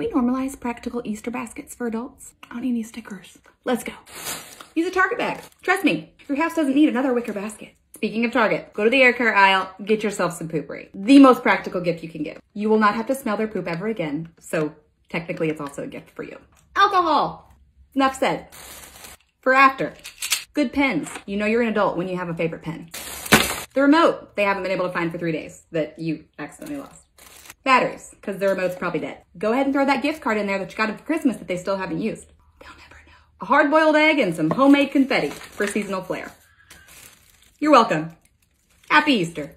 We normalize practical Easter baskets for adults? I don't need any stickers. Let's go. Use a Target bag. Trust me, your house doesn't need another wicker basket. Speaking of Target, go to the air care aisle, get yourself some Poo~Pourri. The most practical gift you can give. You will not have to smell their poop ever again, so technically it's also a gift for you. Alcohol! Enough said. For after. Good pens. You know you're an adult when you have a favorite pen. The remote they haven't been able to find for three days that you accidentally lost. Batteries, because the remote's probably dead. Go ahead and throw that gift card in there that you got it for Christmas that they still haven't used. They'll never know. A hard-boiled egg and some homemade confetti for seasonal flair. You're welcome. Happy Easter.